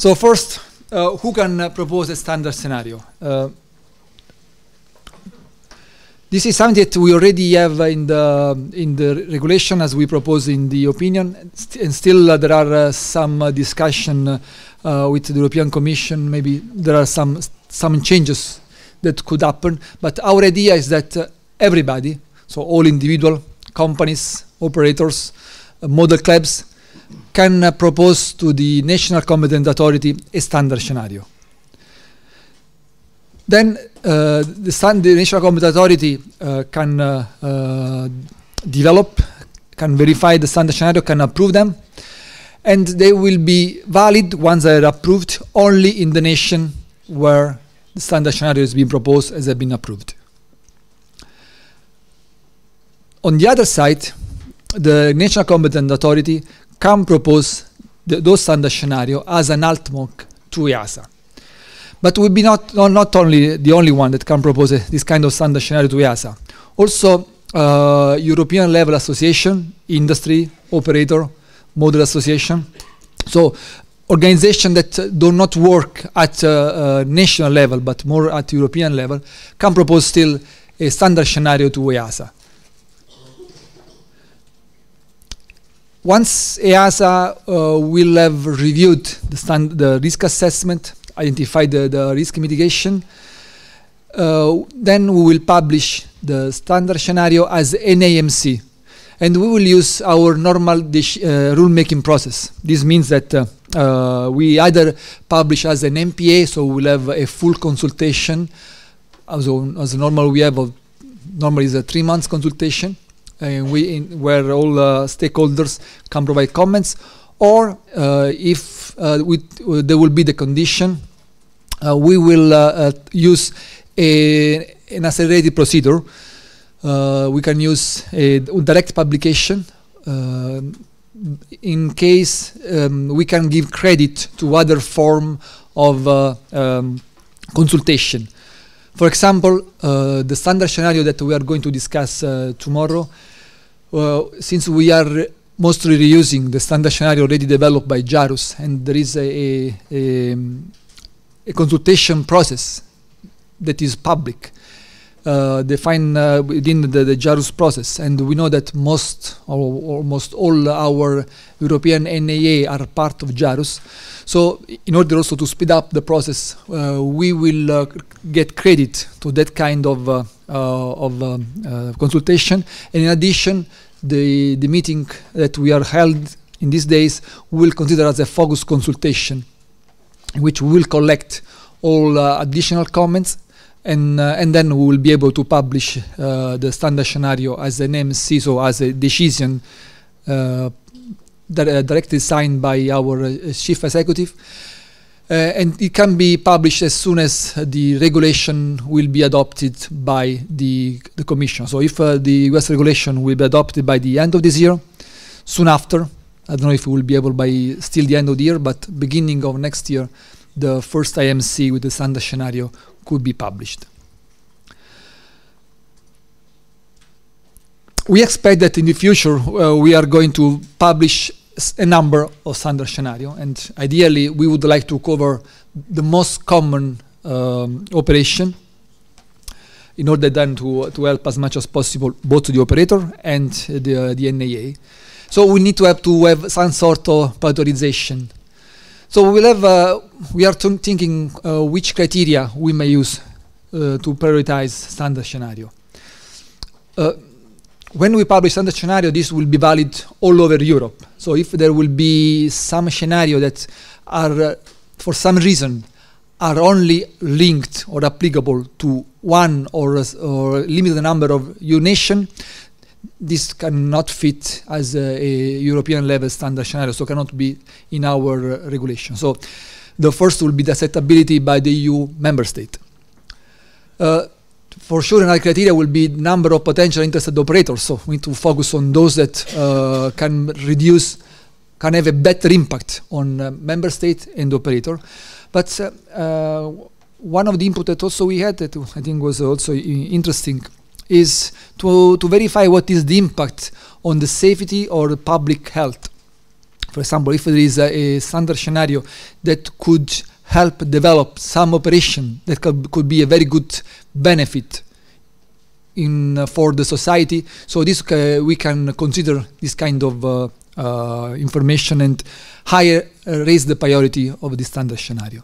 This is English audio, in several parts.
So first, uh, who can uh, propose a standard scenario? Uh, this is something that we already have in the in the regulation as we propose in the opinion, St and still uh, there are uh, some uh, discussion with the European Commission. Maybe there are some some changes that could happen, but our idea is that everybody, so all individual companies, operators, model clubs, can propose to the national competent authority a standard scenario. Then uh, the, stand, the, national competent authority uh, can uh, develop, can verify the standard scenario, can approve them, and they will be valid once they are approved only in the nation where the standard scenario has been proposed as have been approved. On the other side, the national competent authority can propose the, those standard scenario as an altmoc to EASA. But we'll be not, not, not only the only one that can propose a, this kind of standard scenario to EASA. Also, uh, European level association, industry, operator, model association. So organizations that uh, do not work at uh, uh, national level but more at European level can propose still a standard scenario to EASA. Once EASA uh, will have reviewed the, the risk assessment identified the, the risk mitigation. Uh, then we will publish the standard scenario as an AMC. And we will use our normal uh, rule-making process. This means that uh, uh, we either publish as an NPA, so we'll have a full consultation. As, as normal, we have a, normally is a three months consultation, and we in, where all uh, stakeholders can provide comments. Or uh, if uh, we, there will be the condition uh, we will uh, uh, use a, an accelerated procedure. we can use a direct publication in case um, we can give credit to other form of um, consultation. For example, uh, the standard scenario that we are going to discuss uh, tomorrow, uh, since we are mostly reusing the standard scenario already developed by JARUS, and there is a, a, a, a consultation process that is public, uh, defined uh, within the, the JARUS process. And we know that most or almost all our European NAA are part of JARUS. So in order also to speed up the process, uh, we will uh, get credit to that kind of, uh, uh, of um, consultation. And in addition, the, the meeting that we are held in these days will consider as a focus consultation which will collect all additional comments and uh, and then we will be able to publish uh, the standard scenario as an MC, so as a decision that, directly signed by our chief executive. Uh, and it can be published as soon as the regulation will be adopted by the, the Commission. So if uh, the UAS regulation will be adopted by the end of this year, soon after, I don't know if we will be able by still the end of the year, but beginning of next year, the first AMC with the standard scenario could be published. We expect that in the future uh, we are going to publish a number of standard scenario and ideally we would like to cover the most common um, operation in order then to, to help as much as possible both the operator and the, the NAA. So we need to have to have some sort of prioritization. So we'll have, uh, we are thinking uh, which criteria we may use uh, to prioritize standard scenario. Uh, when we publish standard scenario, this will be valid all over Europe. So if there will be some scenario that are, uh, for some reason, are only linked or applicable to one or, or limited number of EU nation, this cannot fit as a, a, European level standard scenario, so cannot be in our uh, regulation. So the first will be the acceptability by the EU member state. Uh, for sure, another criteria will be number of potential interested operators. So we need to focus on those that uh, can reduce, can have a better impact on uh, member state and operator. But uh, uh, one of the input that also we had that I think was also interesting is to, to verify what is the impact on the safety or the public health. For example, if there is a, a standard scenario that could help develop some operation that could, could be a very good benefit in uh, for the society. So this uh, we can consider this kind of uh, uh information and higher uh, raise the priority of the standard scenario.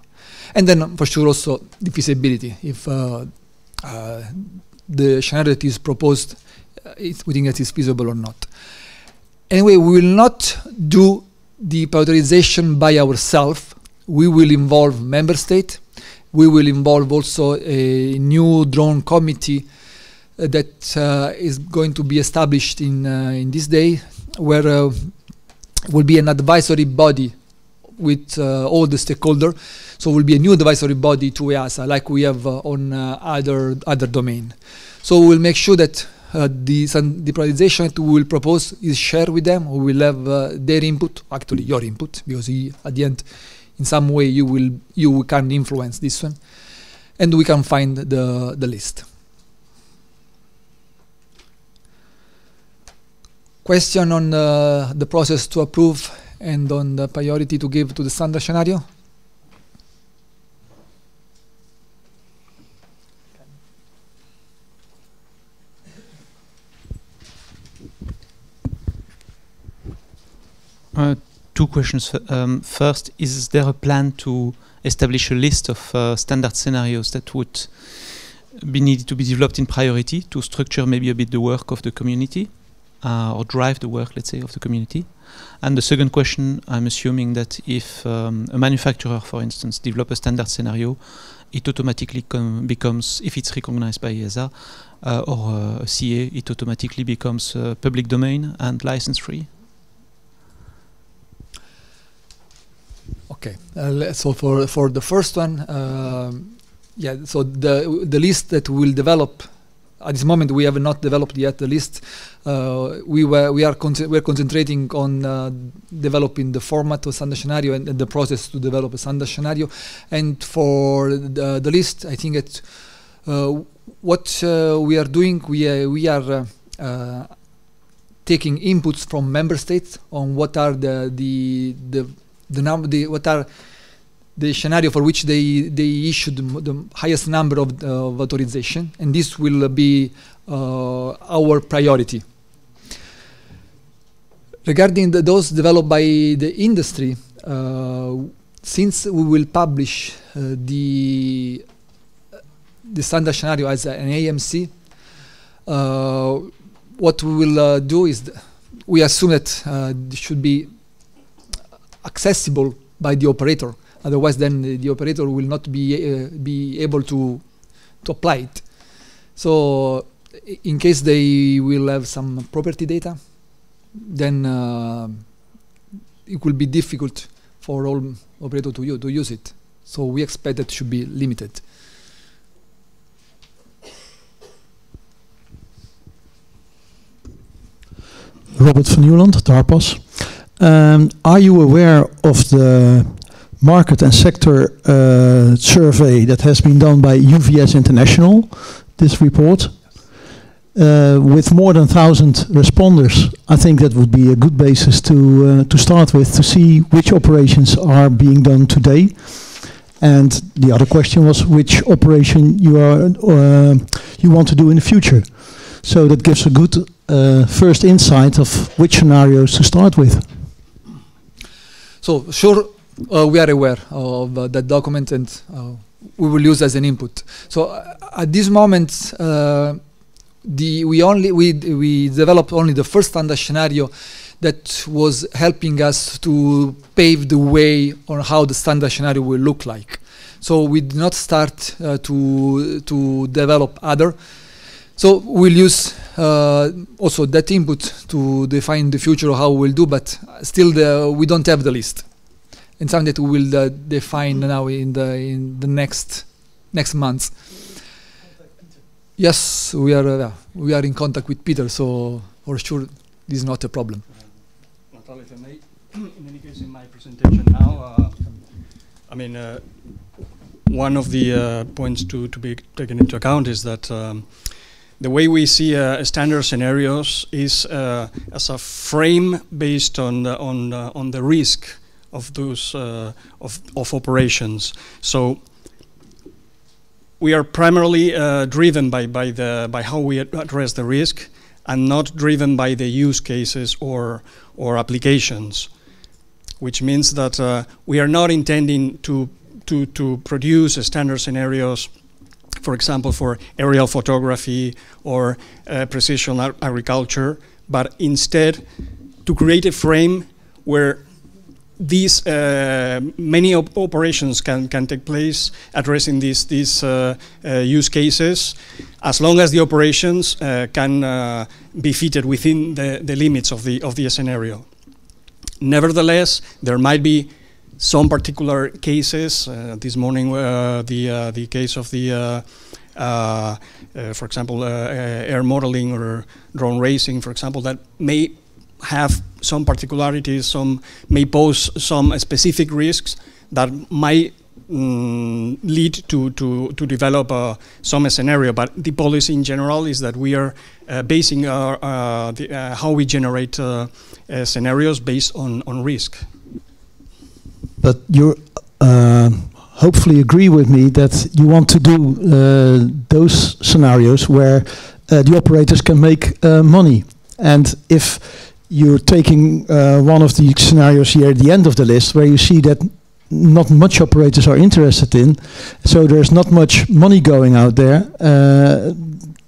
And then for sure also the feasibility. If the scenario that is proposed, we think that is feasible or not. Anyway, we will not do the prioritization by ourselves. We will involve member state. We will involve also a new drone committee uh, that uh, is going to be established in uh, in this day, where will be an advisory body with all the stakeholders. So will be a new advisory body to EASA, like we have on other other domain. So we'll make sure that uh, the, the prioritization that we will propose is shared with them. We will have uh, their input, actually your input, because at the end, in some way, you will you can influence this one, and we can find the the list. Question on uh, the process to approve and on the priority to give to the standard scenario? Uh, two questions. Um, first, is there a plan to establish a list of uh, standard scenarios that would be needed to be developed in priority to structure maybe a bit the work of the community? uh, or drive the work, let's say, of the community? And the second question, I'm assuming that if um, a manufacturer, for instance, develop a standard scenario, it automatically becomes, if it's recognized by EASA uh, or uh, CA, it automatically becomes uh, public domain and license free. Okay, uh, so for for the first one, um, yeah, so the the list that we'll develop at this moment we have not developed yet the list. Uh, we were we are con we're concentrating on uh, developing the format of standard scenario and, and, the process to develop a standard scenario. And for the, the list, I think that uh, what uh, we are doing, we uh, we are uh, taking inputs from member states on what are the the the the number the what are the scenario for which they they issued the highest number of, uh, of authorization, and this will be uh, our priority. Regarding the, those developed by the industry, uh, since we will publish uh, the the standard scenario as an AMC, uh, what we will uh, do is we assume that it should be accessible by the operator Otherwise, then the, operator will not be uh, be able to to apply it. So, in case they will have some property data, then uh, it will be difficult for all operator to, to use it. So we expect that should be limited. Robert van Nieuwland, DARPAS. Um, are you aware of the market and sector uh, survey that has been done by UVS International, this report, uh, with more than 1,000 responders, I think that would be a good basis to, uh, to start with to see which operations are being done today. And the other question was which operation you, are, uh, you want to do in the future. So that gives a good uh, first insight of which scenarios to start with. So sure, uh, we are aware of uh, that document and uh, we will use as an input. So uh, at this moment, uh, the we only we we developed only the first standard scenario that was helping us to pave the way on how the standard scenario will look like. So we did not start uh, to to develop other. So we'll use uh, also that input to define the future of how we'll do, but still the, we don't have the list and something that we will uh, define now in the in the next next months. Yes, we are uh, we are in contact with Peter, so for sure this is not a problem. Natale, if I may, in any case, in my presentation now, uh, I mean, one of the uh, points to to be taken into account is that. Um, the way we see uh, standard scenarios is uh, as a frame based on the, on on the risk of those uh, of of operations. So we are primarily uh, driven by by the by how we address the risk, and not driven by the use cases or or applications. Which means that uh, we are not intending to to to produce standard scenarios for example, for aerial photography or uh, precision ag- agriculture, but instead to create a frame where these uh, many op- operations can, can take place addressing these these uh, uh, use cases, as long as the operations uh, can uh, be fitted within the, the limits of the of the scenario. Nevertheless, there might be some particular cases. Uh, this morning, the the case of the, for example, air modeling or drone racing, for example, that may have some particularities, some may pose some specific risks that might mm, lead to to to develop uh, some scenario. But the policy in general is that we are uh, basing our, uh, the, uh, how we generate uh, uh, scenarios based on on risk. But you hopefully agree with me that you want to do those scenarios where the operators can make money. And if you're taking uh, one of the scenarios here at the end of the list, where you see that not much operators are interested in, so there's not much money going out there uh,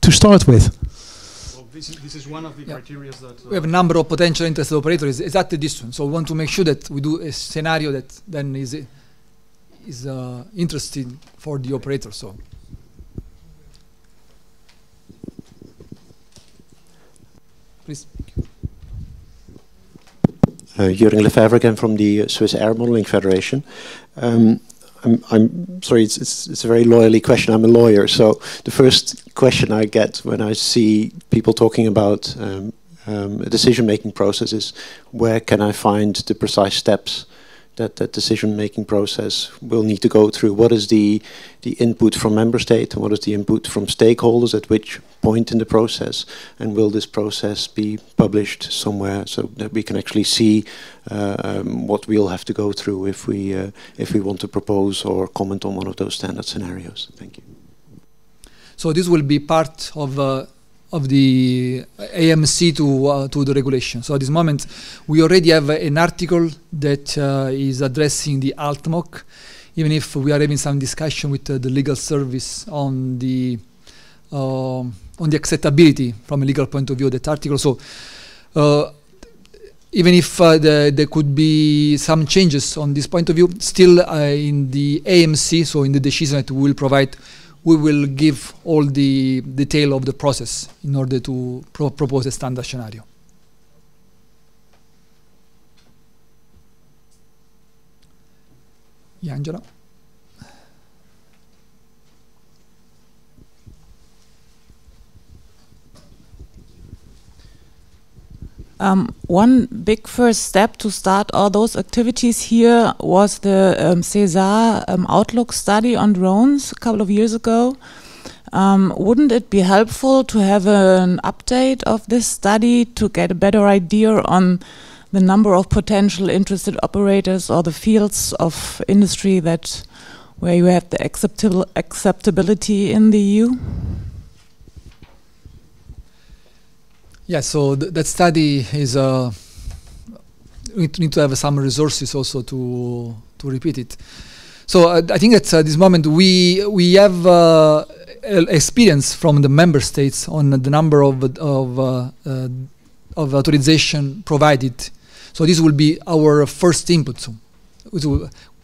to start with. Well, this is, this is one of the Yeah. criteria that we have a number of potential interested operators exactly this one. So we want to make sure that we do a scenario that then is is uh, interesting for the operator. So please. Uh, Jurgen Lefebvre again from the Swiss Air Modeling Federation. Um, I'm, I'm sorry, it's, it's, it's a very loyally question. I'm a lawyer, so the first question I get when I see people talking about um, um, a decision-making process is, where can I find the precise steps that that decision-making process will need to go through? What is the the input from member state, and what is the input from stakeholders at which point in the process? And will this process be published somewhere so that we can actually see uh, um, what we'll have to go through if we uh, if we want to propose or comment on one of those standard scenarios? Thank you. So this will be part of uh, of the AMC to uh, to the regulation. So at this moment, we already have an article that uh, is addressing the ALTMOC, even if we are having some discussion with uh, the legal service on the um on the acceptability from a legal point of view of that article. So. Uh, even if uh, the, there could be some changes on this point of view, still uh, in the AMC, so in the decision that we will provide, we will give all the detail of the process in order to pro- propose a standard scenario. Angela? Um, one big first step to start all those activities here was the um, SESAR um, Outlook study on drones a couple of years ago. Um, wouldn't it be helpful to have an update of this study to get a better idea on the number of potential interested operators or the fields of industry that where you have the acceptable acceptability in the EU? Yeah, so th- that study is uh, we need to- have some resources also to to repeat it. So uh, I think at uh, this moment we we have uh, experience from the member states on the number of of uh, uh, of authorization provided. So this will be our first input, so,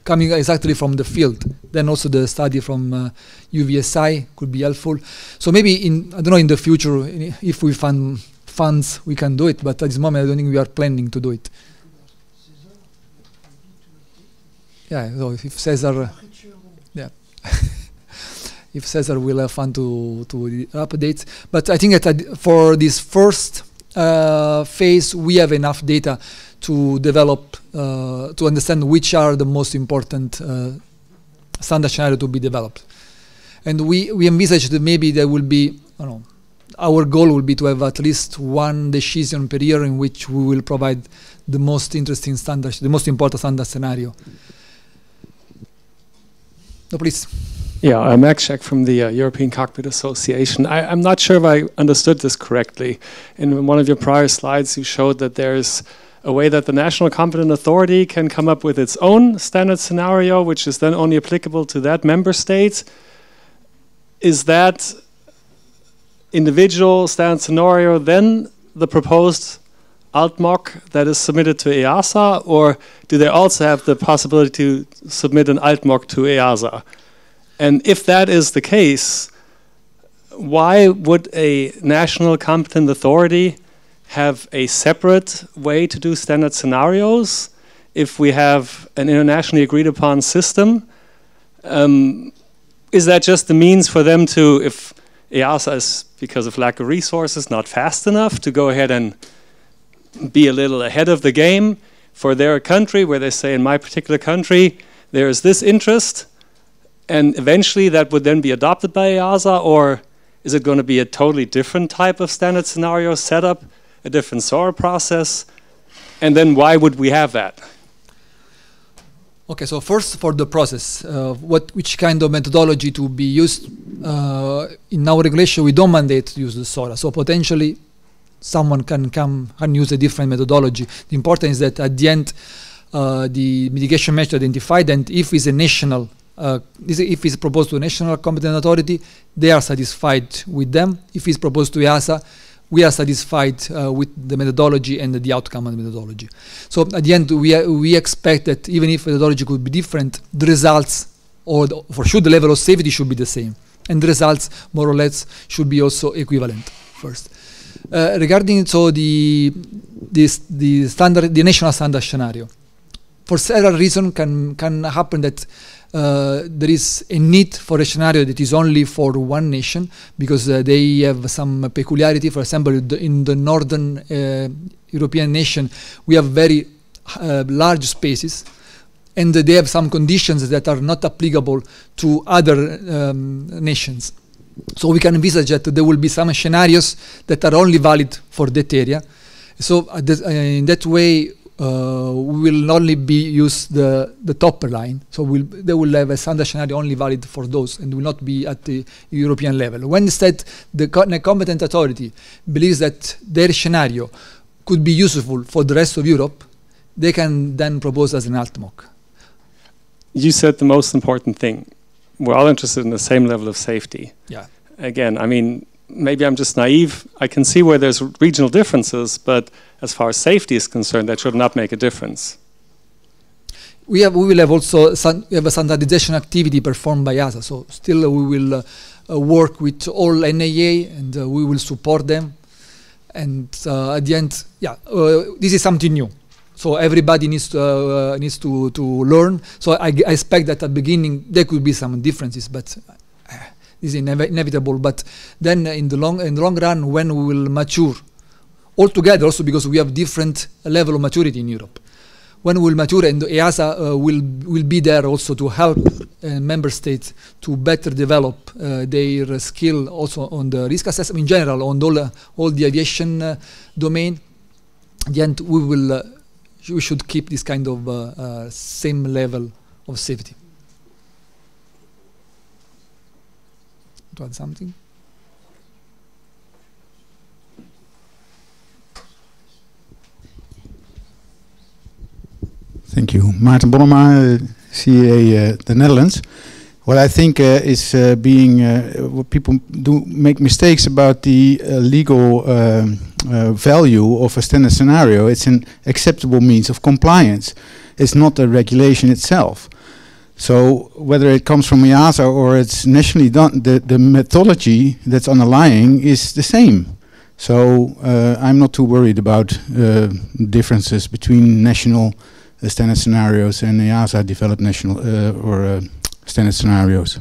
coming exactly from the field. Then also the study from uh, UVSI could be helpful. So maybe in I don't know in the future if we find funds we can do it, but at this moment I don't think we are planning to do it. Yeah, so if SESAR, yeah, if SESAR will have fun to to the updates, but I think that for this first uh, phase we have enough data to develop uh, to understand which are the most important uh, standard scenario to be developed, and we we envisage that maybe there will be I don't know our goal will be to have at least one decision per year in which we will provide the most interesting standard, the most important standard scenario. No, please. Yeah, I'm Max Scheck from the uh, European Cockpit Association. I, am not sure if I understood this correctly. In one of your prior slides, you showed that there's a way that the national competent authority can come up with its own standard scenario, which is then only applicable to that member state. Is that individual standard scenario then the proposed ALTMOC that is submitted to EASA, or do they also have the possibility to submit an ALTMOC to EASA? And if that is the case, why would a national competent authority have a separate way to do standard scenarios if we have an internationally agreed upon system? Um, is that just the means for them to, if EASA is, because of lack of resources, not fast enough to go ahead and be a little ahead of the game for their country, where they say, in my particular country, there is this interest, and eventually that would then be adopted by EASA, or is it going to be a totally different type of standard scenario setup, a different SORA process? And then why would we have that? Okay, so first for the process, uh, what which kind of methodology to be used uh, in our regulation? We don't mandate to use the SORA, so potentially someone can come and use a different methodology. The important is that at the end, uh, the mitigation measure identified, and if it's a national uh, if it's proposed to a national competent authority, they are satisfied with them. If it's proposed to EASA, we are satisfied uh, with the methodology and the outcome of the methodology. So at the end, we, uh, we expect that even if methodology could be different, the results, or the, for sure the level of safety should be the same. And the results, more or less, should be also equivalent first. Uh, regarding so the, this, the standard, the national standard scenario, for several reasons can, can happen that uh, there is a need for a scenario that is only for one nation because uh, they have some peculiarity. For example, in the northern uh, European nation, we have very uh, large spaces and they have some conditions that are not applicable to other um, nations. So we can envisage that there will be some scenarios that are only valid for that area. So uh, in that way, uh, we will only be use the the top line. So we'll, they will have a standard scenario only valid for those and will not be at the European level. When instead the competent authority believes that their scenario could be useful for the rest of Europe, they can then propose as an ALTMOC. You said the most important thing. We're all interested in the same level of safety. Yeah. Again, I mean, maybe I'm just naive. I can see where there's regional differences, but as far as safety is concerned, that should not make a difference. We have we will have also we have a standardization activity performed by EASA. So still uh, we will uh, uh, work with all NAA and uh, we will support them. And uh, at the end, yeah, uh, this is something new. So everybody needs to needs to to learn. So I, I expect that at the beginning there could be some differences, but is inevitable. But then in the long in the long run, when we will mature altogether, also because we have different level of maturity in Europe. When we will mature, and EASA uh, will will be there also to help uh, member states to better develop uh, their skill also on the risk assessment in general on all uh, all the aviation uh, domain. At the end, we will uh, we should keep this kind of same level of safety. To add something? Thank you. Maarten Bonnema, uh, CAA uh, the Netherlands. What I think uh, is uh, being, uh, what people do make mistakes about the uh, legal um, value of a standard scenario. It's an acceptable means of compliance. It's not a regulation itself. So whether it comes from EASA or it's nationally done, the, the methodology that's underlying is the same. So uh, I'm not too worried about uh, differences between national uh, standard scenarios and EASA developed national uh, or uh, standard scenarios.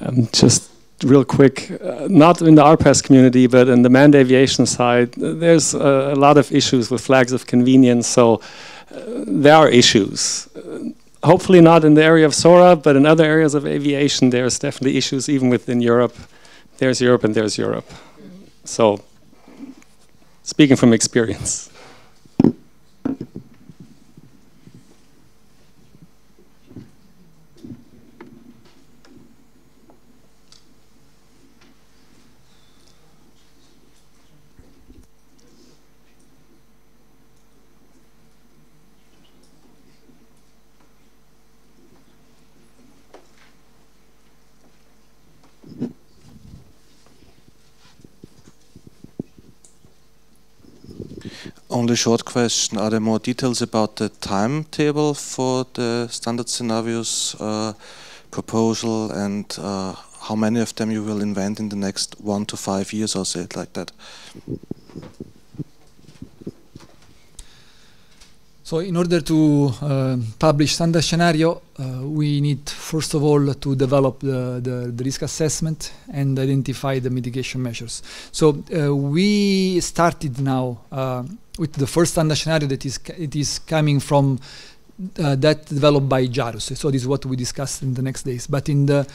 Um, just real quick, uh, not in the RPAS community, but in the manned aviation side, there's a lot of issues with flags of convenience. So there are issues. Hopefully not in the area of SORA, but in other areas of aviation, there's definitely issues even within Europe. there's Europe and there's Europe. So, speaking from experience. Only short question. Are there more details about the timetable for the standard scenarios uh, proposal and uh, how many of them you will invent in the next one to five years or say it like that? So in order to uh, publish standard scenario, uh, we need first of all to develop the, the, the, risk assessment and identify the mitigation measures. So uh, we started now uh, with the first standard scenario that is it is coming from uh, that developed by JARUS. So this is what we discussed in the next days. But in the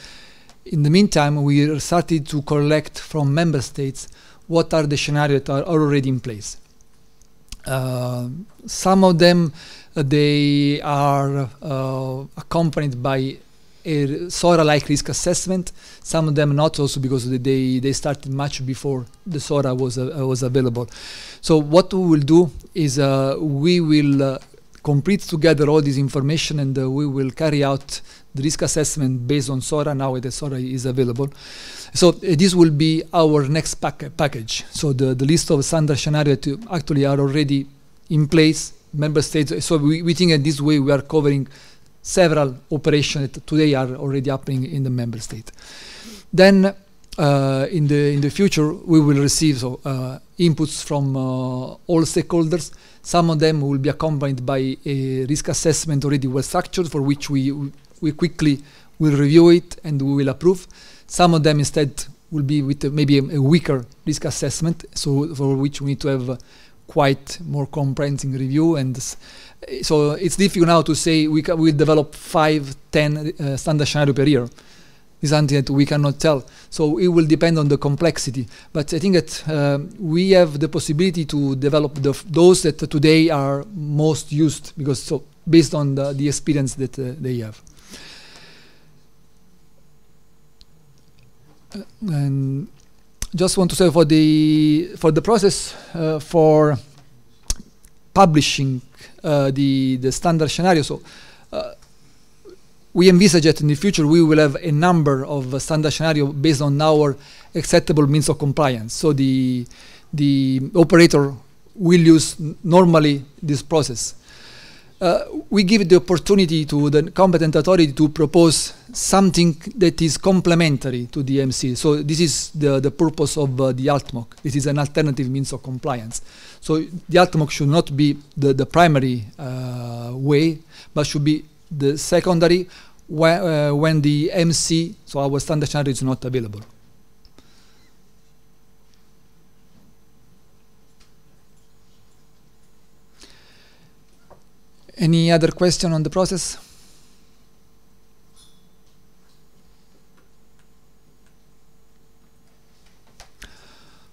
in the meantime, we started to collect from member states what are the scenarios that are already in place. Uh, some of them uh, they are uh, accompanied by a SORA-like risk assessment. Some of them not also because they they started much before the SORA was uh, was available. So what we will do is uh, we will uh, complete together all this information and we will carry out the risk assessment based on SORA now that SORA is available. So uh, this will be our next pack package. So the, the list of standard scenarios actually are already in place, member states. So we, we think that this way we are covering several operations that today are already happening in the member state. Then uh, in the in the future we will receive so, uh, inputs from uh, all stakeholders. Some of them will be accompanied by a risk assessment already well structured for which we we quickly will review it and we will approve. Some of them instead will be with maybe a, a, weaker risk assessment, so for which we need to have quite more comprehensive review. And so it's difficult now to say we will develop five, ten uh, standard scenario per year. Is something that we cannot tell. So it will depend on the complexity. But I think that uh, we have the possibility to develop the those that today are most used because so based on the, the experience that uh, they have. and just want to say for the for the process uh, for publishing uh, the the standard scenario. So uh, we envisage that in the future we will have a number of standard scenario based on our acceptable means of compliance. So the the operator will use normally this process uh, we give the opportunity to the competent authority to propose something that is complementary to the MC. So this is the, the purpose of uh, the ALTMOC. This is an alternative means of compliance. So the ALTMOC should not be the, the primary uh, way, but should be the secondary when, uh, when the MC, so our standard channel is not available. Any other question on the process?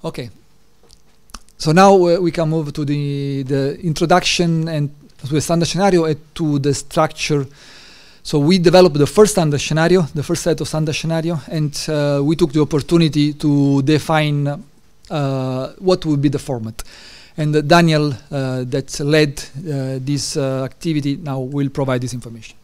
Okay. So now uh, we can move to the, the introduction and to the standard scenario and to the structure. So we developed the first standard scenario, the first set of standard scenario, and uh, we took the opportunity to define uh, what would be the format. And Daniel, uh, that led uh, this uh, activity, now will provide this information.